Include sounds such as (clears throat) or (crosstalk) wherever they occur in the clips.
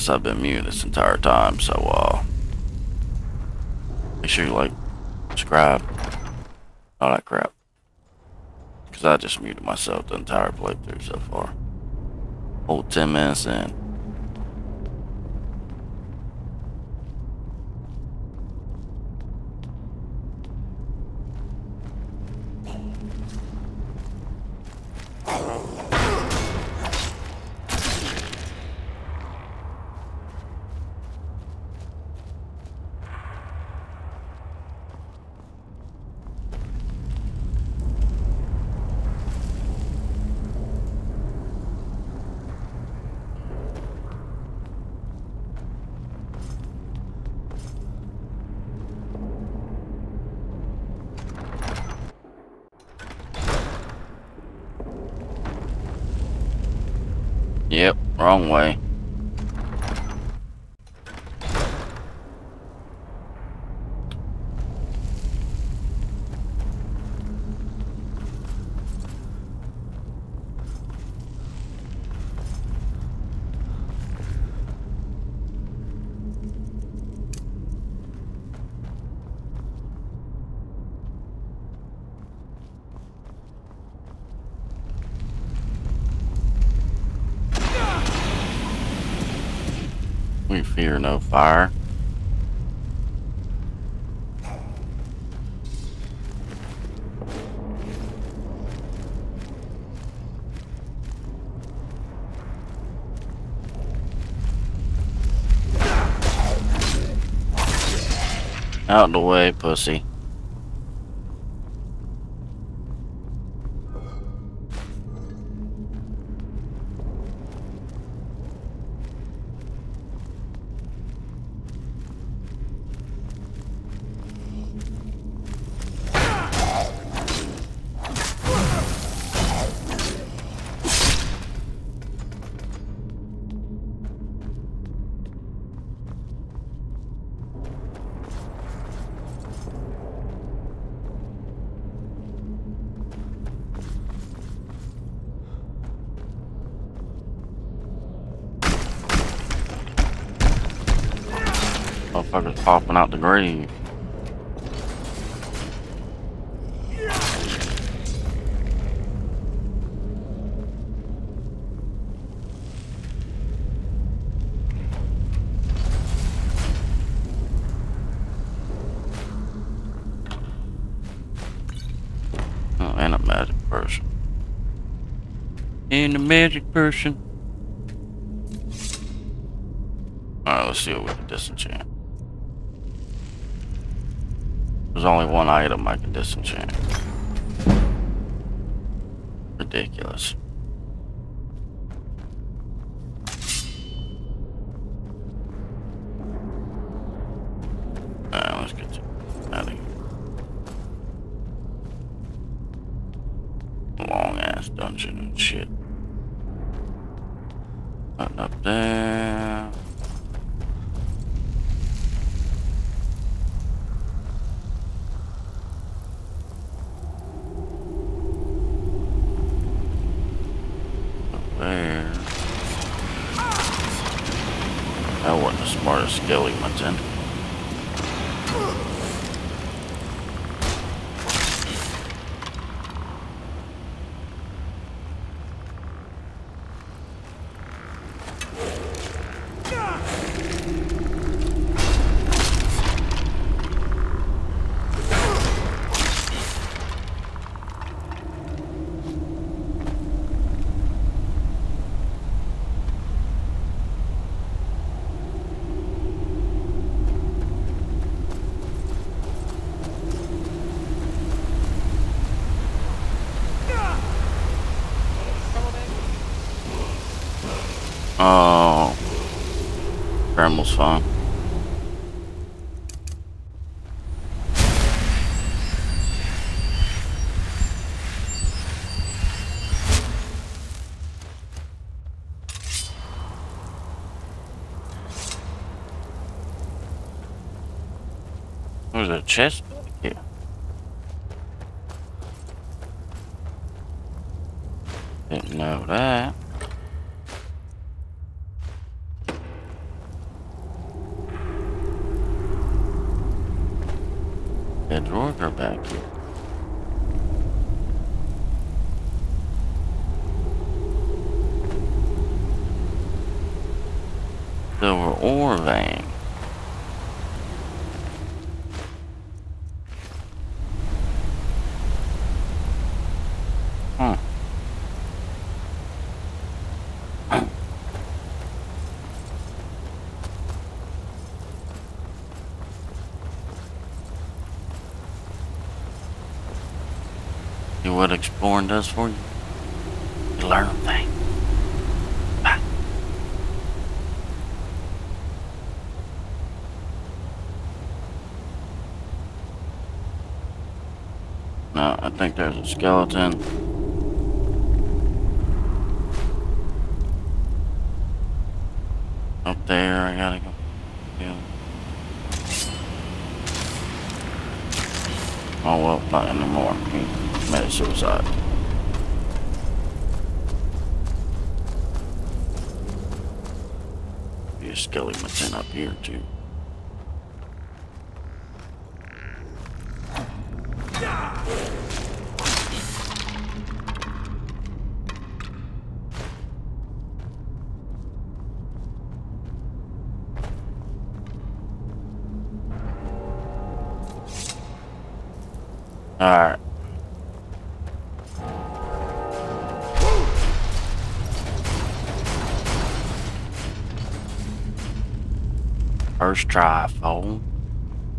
guess I've been muted this entire time, so uh, make sure you like, subscribe, all that crap. Cause I just muted myself the entire playthrough so far. Whole 10 minutes in. Wrong way. We fear no fire. Out the way, pussy. Popping out the grave. Oh, and a magic person. And a magic person. Alright, let's see what we can disenchant. There's only one item I can disenchant. Ridiculous. Let's get to out. Long ass dungeon and shit. Nothing up there. That wasn't the smartest skill he went in. Oh. Grandma's fine. There's a chest back here. Didn't know that. her back here. Silver ore vein. Hmm. See what exploring does for you? You learn things. Bye. No, I think there's a skeleton. Up there, I gotta go. Yeah. Oh well, not anymore. Committed suicide. Be a skeleton up here too. Alright. First try, phone.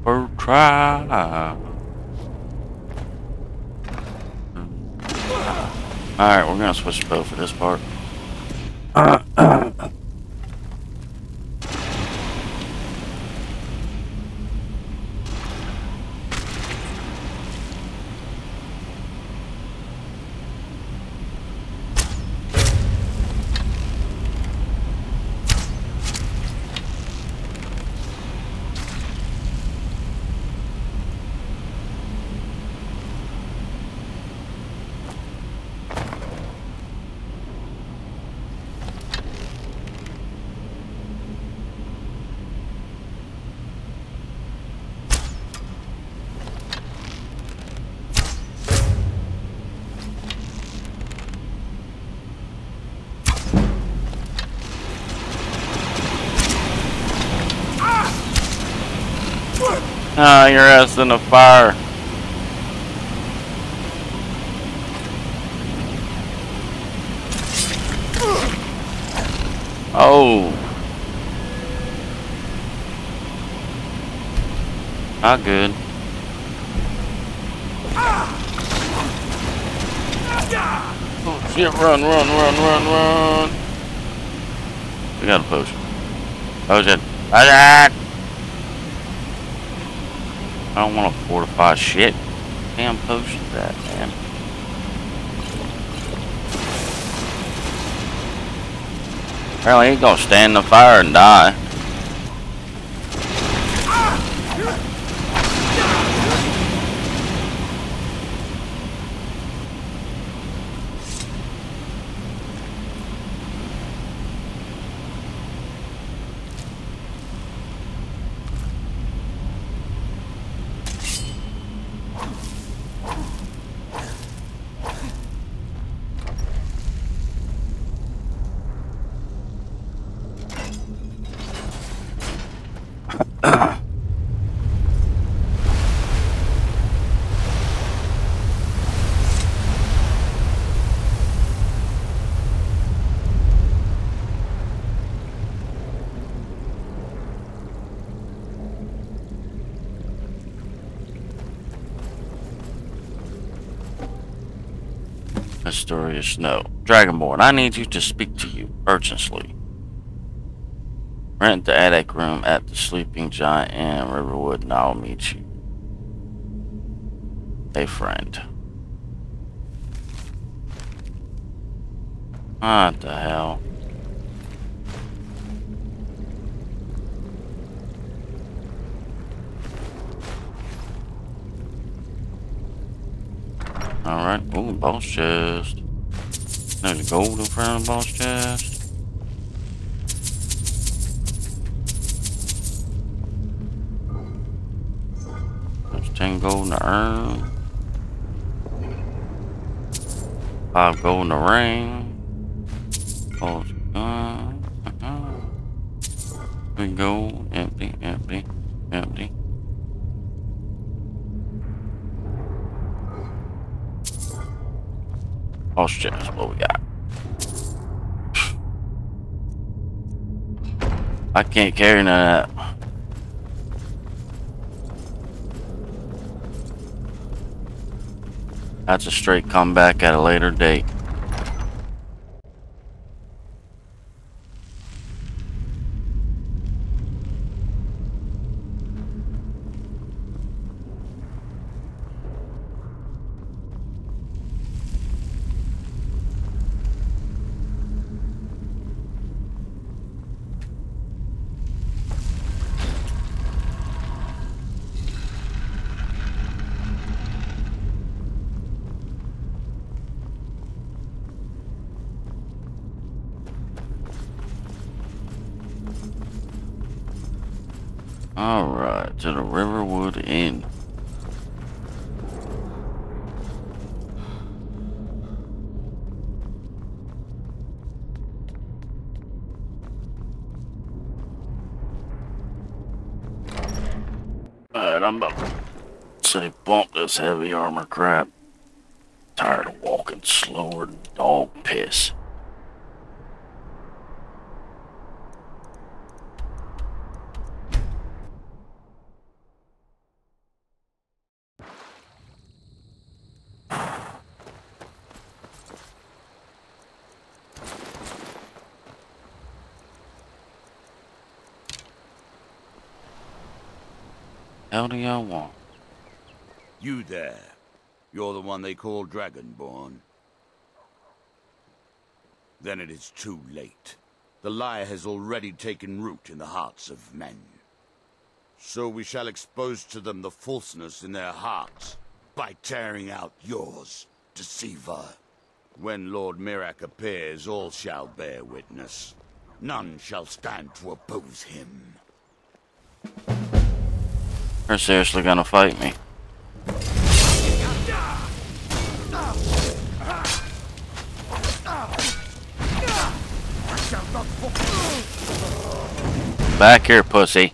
First try. Alright, we're gonna switch to bow for this part. (clears throat) Ah, your ass in the fire. Oh. Not good. Oh shit, run, run, run, run, run. We got a potion. Potion. Potion! I don't want to fortify shit. Damn potion that, man. Apparently he's gonna stand in the fire and die. Mysterious Snow. Dragonborn, I need you to speak to you urgently. Rent the attic room at the Sleeping Giant in Riverwood, and I'll meet you. A friend. What the hell? Alright, ooh, boss chest. There's gold in front of the boss chest. There's 10 gold in the urn. Five gold in the ring. Oh, uh, uh, we go empty, empty, empty. Oh shit, that's what we got. I can't carry none of that. That's a straight comeback at a later date. Alright, to the Riverwood Inn. Alright, I'm about to say bump this heavy armor crap. Tired of walking slower than dog piss. Hell do y'all want? You there. You're the one they call Dragonborn. Then it is too late. The lie has already taken root in the hearts of men. So we shall expose to them the falseness in their hearts by tearing out yours, deceiver. When Lord Miraak appears, all shall bear witness. None shall stand to oppose him. You're seriously gonna fight me? Back here, pussy.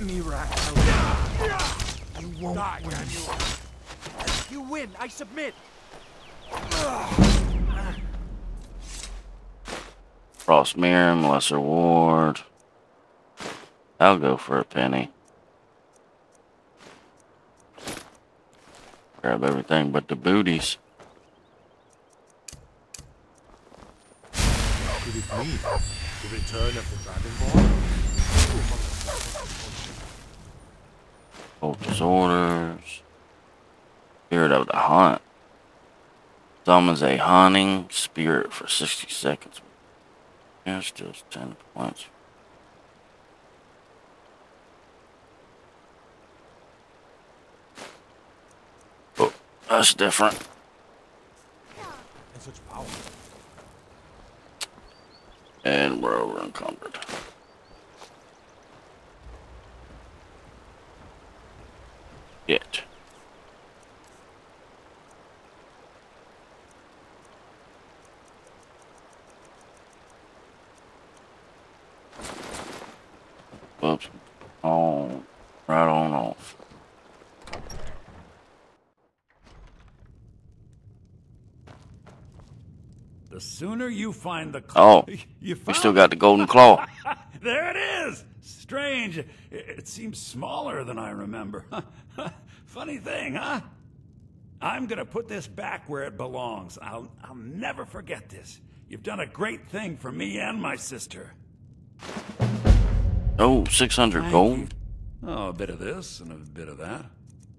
You won't win. You win! I submit! Frost Miram, Lesser Ward. I'll go for a penny. Grab everything but the booties. Could it mean the return of the Dragonborn? Cultist orders. Spirit of the Hunt. Summons a hunting spirit for 60 seconds. Yeah, still 10 points. Oh, that's different. And such power. And we're over encumbered. Yet. Whoops. Oh, right on off. The sooner you find the Oh, (laughs) you We still got the golden (laughs) claw. there it is. Strange. It, it seems smaller than I remember. (laughs) Funny thing, huh? I'm gonna put this back where it belongs. I'll I'll never forget this. You've done a great thing for me and my sister. Oh, 600 Thank gold? you. Oh, a bit of this and a bit of that.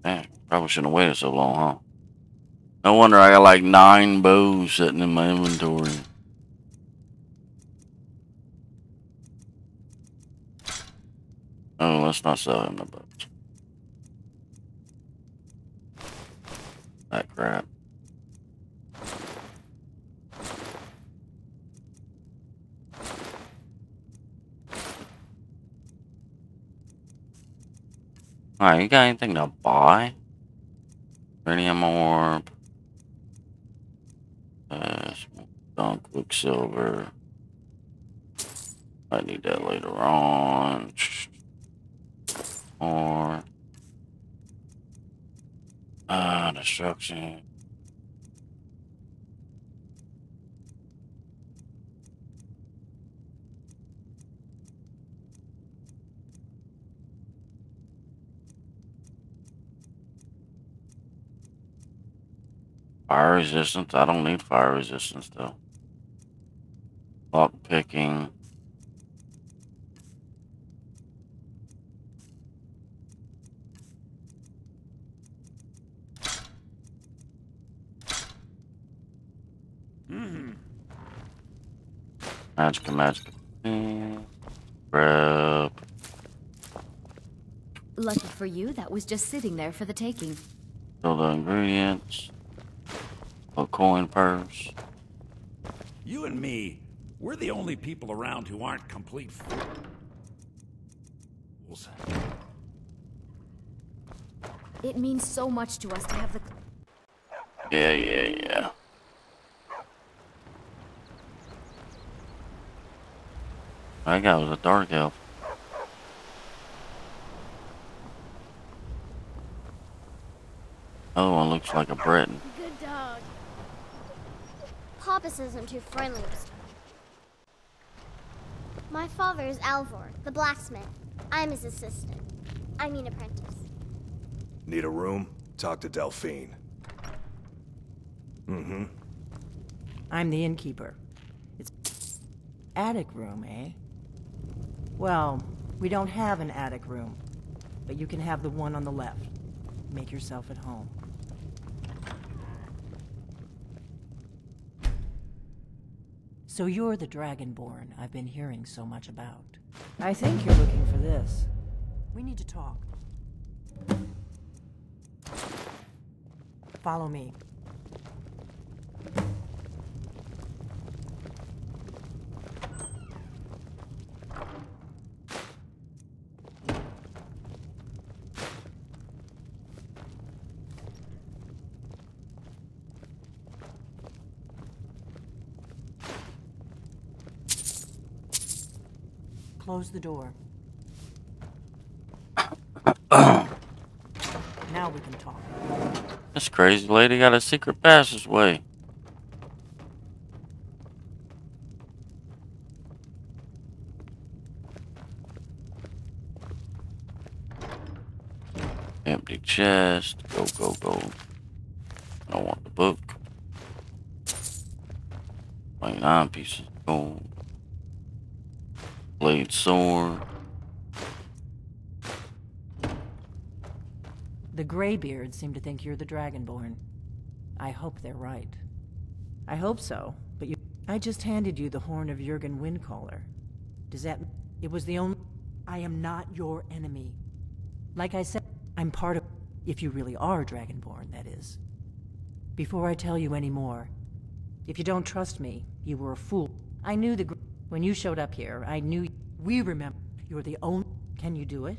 Man, probably shouldn't have waited so long, huh? No wonder I got like nine bows sitting in my inventory. Oh, let's not sell him the bows. That crap. Alright, you got anything to buy? Radium orb. Uh, stone quicksilver. I need that later on. Or uh destruction. Fire resistance. I don't need fire resistance though. Lock picking. Magic, magic. Mm, Grab. Lucky for you, that was just sitting there for the taking. Fill the ingredients. A coin purse. You and me, we're the only people around who aren't complete fools. It means so much to us to have the. Yeah, yeah, yeah. That guy was a dark elf. Other one looks like a Breton. Good dog. Poppus isn't too friendly with stuff. My father is Alvor, the blacksmith. I'm his assistant. I mean apprentice. Need a room? Talk to Delphine. Mm-hmm. I'm the innkeeper. It's attic room, eh? Well, we don't have an attic room, but you can have the one on the left. Make yourself at home. So you're the Dragonborn I've been hearing so much about. I think you're looking for this. We need to talk. Follow me. Close the door. (coughs) now we can talk. This crazy lady got a secret passageway. Empty chest. Go, go, go. I want the book. 29 pieces of gold. Blade sword. The Greybeards seem to think you're the Dragonborn. I hope they're right. I hope so, but you... I just handed you the horn of Jurgen Windcaller. Does that... It was the only... I am not your enemy. Like I said, I'm part of... If you really are Dragonborn, that is. Before I tell you any more, if you don't trust me, you were a fool. I knew the... When you showed up here, I knew... We remember. You're the only... Can you do it?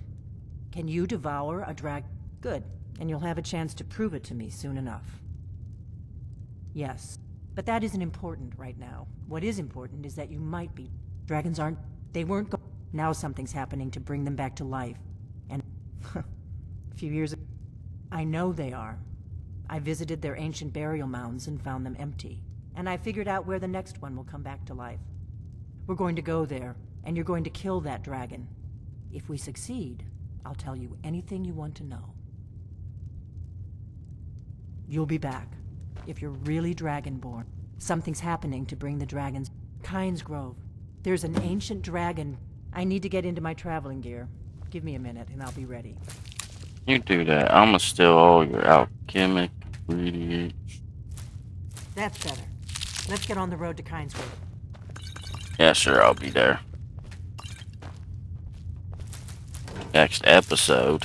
Can you devour a drag... Good. And you'll have a chance to prove it to me soon enough. Yes. But that isn't important right now. What is important is that you might be. Dragons aren't... They weren't Now something's happening to bring them back to life. And... (laughs) a few years ago... I know they are. I visited their ancient burial mounds and found them empty. And I figured out where the next one will come back to life. We're going to go there, and you're going to kill that dragon. If we succeed, I'll tell you anything you want to know. You'll be back. If you're really Dragonborn, something's happening to bring the dragons. Kynesgrove. There's an ancient dragon. I need to get into my traveling gear. Give me a minute, and I'll be ready. You do that. I'm gonna steal all your alchemic ingredients. That's better. Let's get on the road to Kynesgrove. Yeah, sure, I'll be there. Next episode.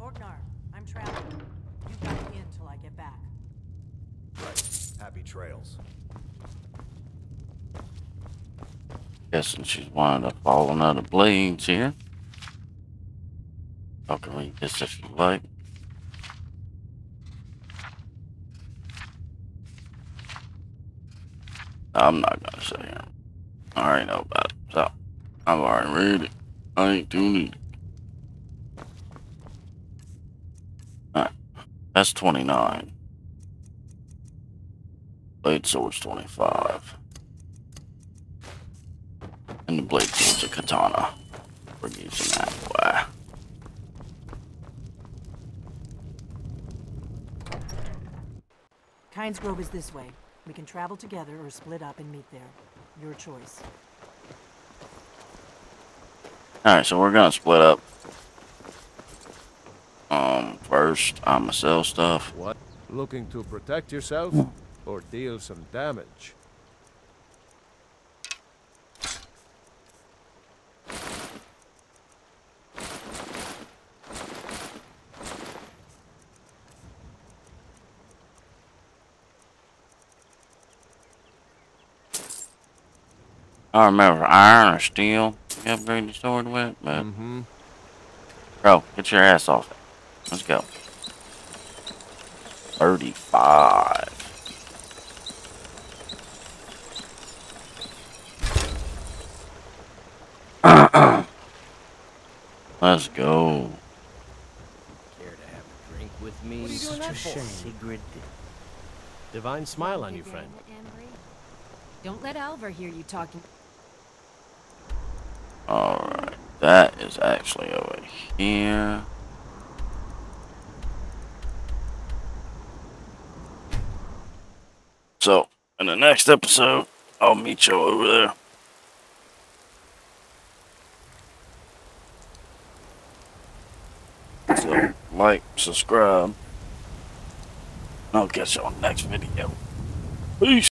Orgnar, I'm traveling. You got in till I get back. Right. Happy trails. Guessing she's one of the fallen out of blades here. I can read this if you like. I'm not gonna say it. I already know about it, so I've already read it. I ain't doing it. Alright. That's 29. Blade sword's 25. And the blade sword's a katana. We're using that boy. Kynesgrove is this way. We can travel together or split up and meet there. Your choice. Alright, so we're gonna split up. Um, first, I'm gonna sell stuff. What? Looking to protect yourself or deal some damage? I don't remember iron or steel you upgrade the sword with, but Mm-hmm. bro, get your ass off it. Let's go. 35. (clears throat) Let's go. Care to have a drink with me? What are you doing that for? Sigrid. Divine smile on you, friend. Don't let Alvar hear you talking. Alright, that is actually over here. So, in the next episode, I'll meet you over there. So, like, subscribe. I'll catch the next video. Peace.